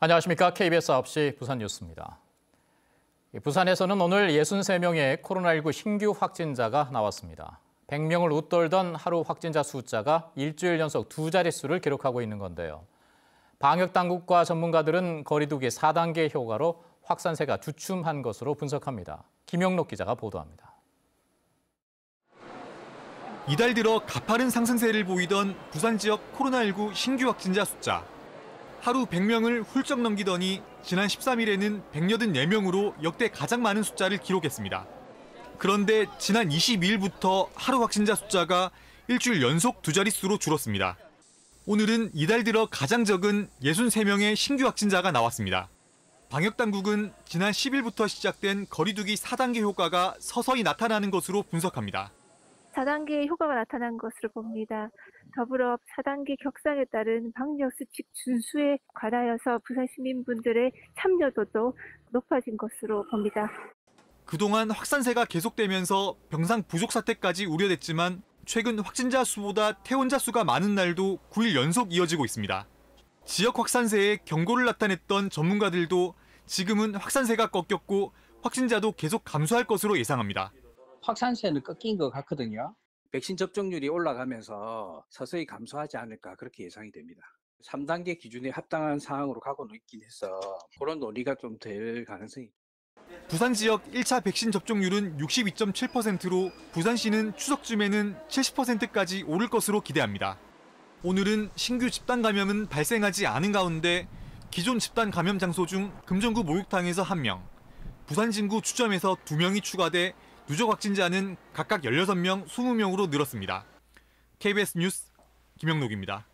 안녕하십니까. KBS 9시 부산 뉴스입니다. 부산에서는 오늘 63명의 코로나19 신규 확진자가 나왔습니다. 100명을 웃돌던 하루 확진자 숫자가 일주일 연속 두 자릿수를 기록하고 있는 건데요. 방역당국과 전문가들은 거리두기 4단계 효과로 확산세가 주춤한 것으로 분석합니다. 김영록 기자가 보도합니다. 이달 들어 가파른 상승세를 보이던 부산 지역 코로나19 신규 확진자 숫자. 하루 100명을 훌쩍 넘기더니 지난 13일에는 184명으로 역대 가장 많은 숫자를 기록했습니다. 그런데 지난 22일부터 하루 확진자 숫자가 일주일 연속 두 자릿수로 줄었습니다. 오늘은 이달 들어 가장 적은 63명의 신규 확진자가 나왔습니다. 방역당국은 지난 10일부터 시작된 거리두기 4단계 효과가 서서히 나타나는 것으로 분석합니다. 4단계의 효과가 나타난 것으로 봅니다. 더불어 4단계 격상에 따른 방역 수칙 준수에 관하여서 부산 시민분들의 참여도도 높아진 것으로 봅니다. 그동안 확산세가 계속되면서 병상 부족 사태까지 우려됐지만 최근 확진자 수보다 퇴원자 수가 많은 날도 9일 연속 이어지고 있습니다. 지역 확산세에 경고를 나타냈던 전문가들도 지금은 확산세가 꺾였고 확진자도 계속 감소할 것으로 예상합니다. 확산세는 꺾인 것 같거든요. 백신 접종률이 올라가면서 서서히 감소하지 않을까 그렇게 예상이 됩니다. 3단계 기준에 합당한 상황으로 가고는 있긴 해서 그런 논의가 좀 될 가능성이 부산 지역 1차 백신 접종률은 62.7%로 부산시는 추석쯤에는 70%까지 오를 것으로 기대합니다. 오늘은 신규 집단 감염은 발생하지 않은 가운데 기존 집단 감염 장소 중 금정구 목욕탕에서 1명, 부산 진구 주점에서 2명이 추가돼 누적 확진자는 각각 16명, 20명으로 늘었습니다. KBS 뉴스 김영록입니다.